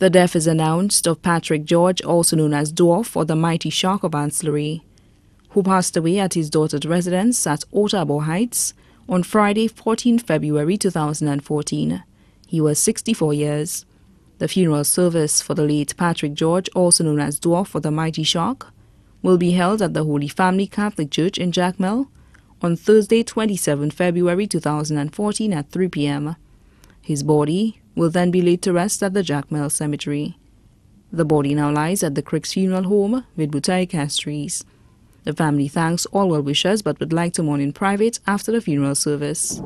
The death is announced of Patrick George, also known as Dwarf or the Mighty Shark of Ancillary, who passed away at his daughter's residence at Otaabo Heights on Friday, 14 February 2014. He was 64 years. The funeral service for the late Patrick George, also known as Dwarf or the Mighty Shark, will be held at the Holy Family Catholic Church in Jacmel on Thursday, 27 February 2014 at 3 p.m. His body will then be laid to rest at the Jacmel Cemetery. The body now lies at the Cricks Funeral Home Vide Bouteille Castries. The family thanks all well wishers but would like to mourn in private after the funeral service.